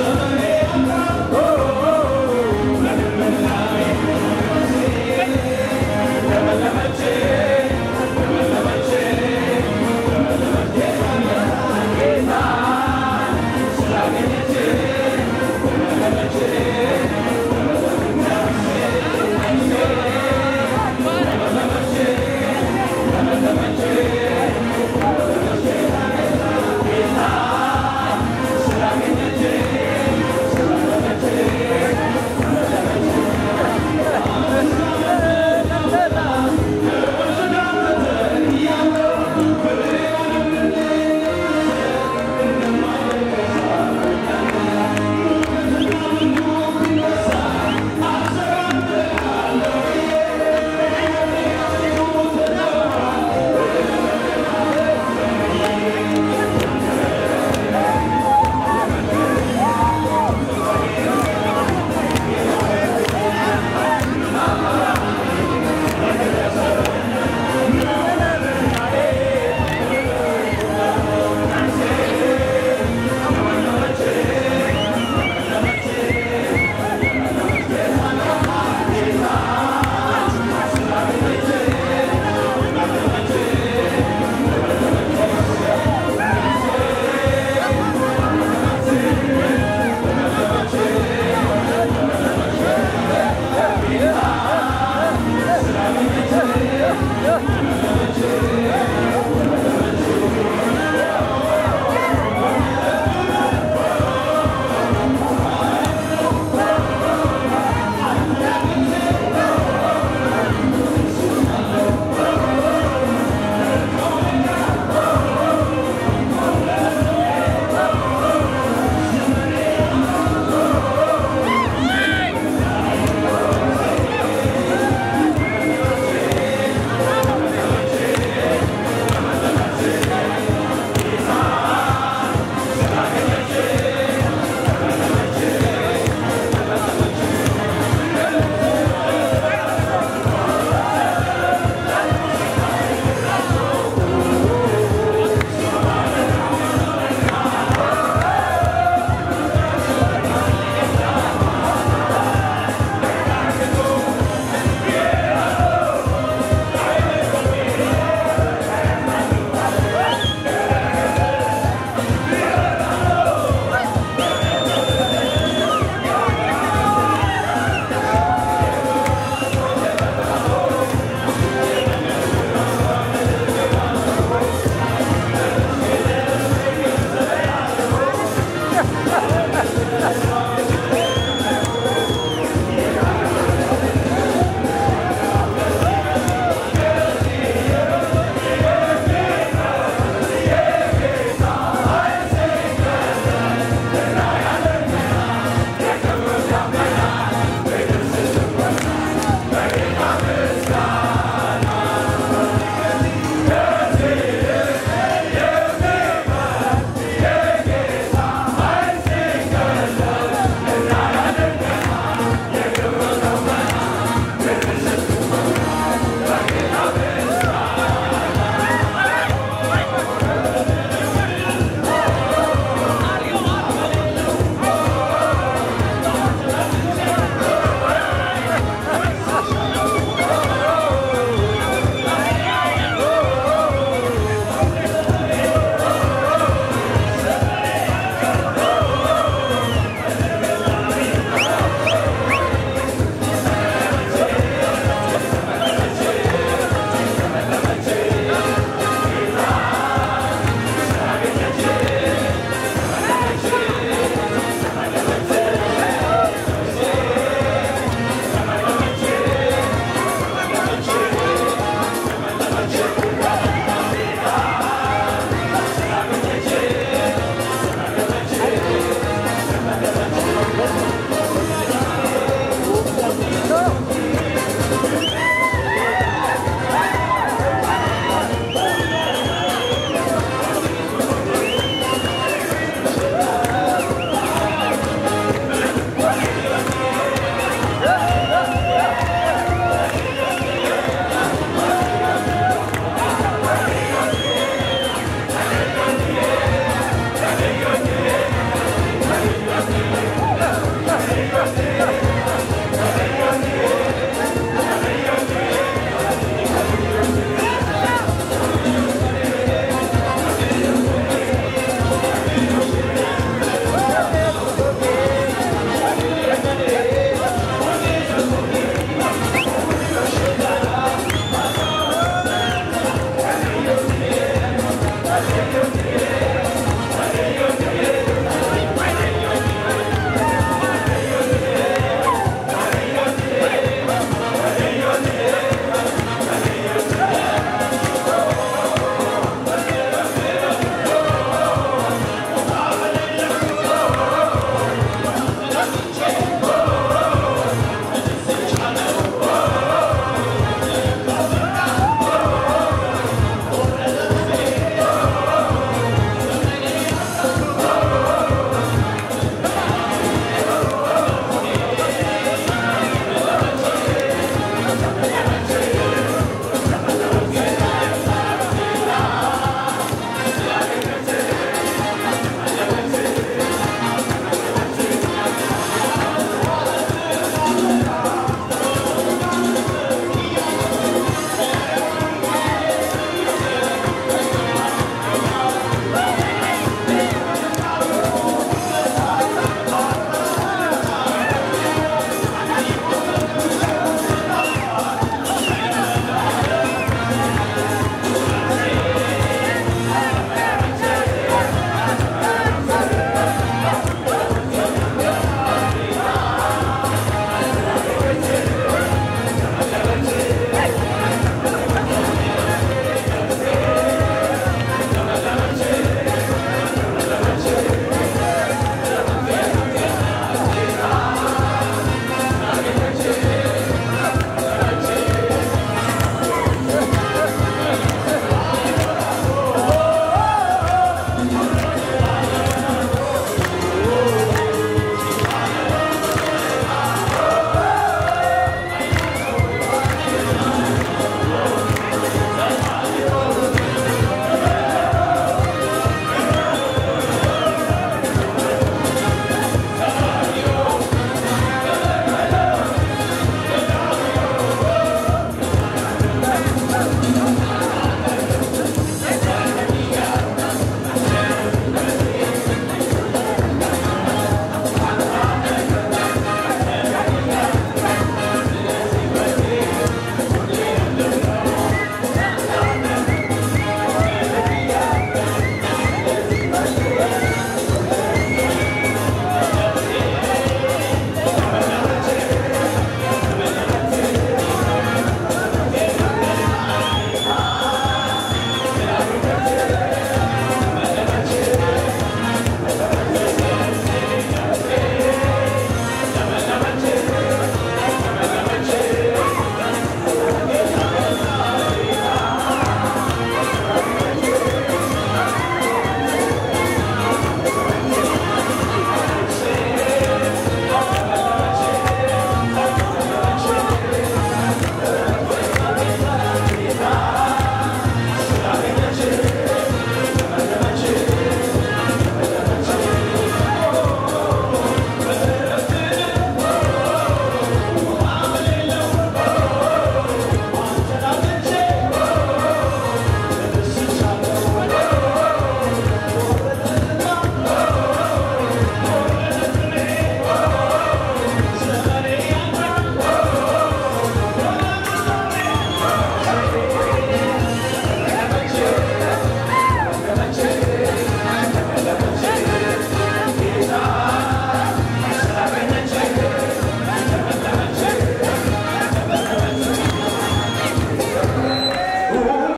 Ha ha ha!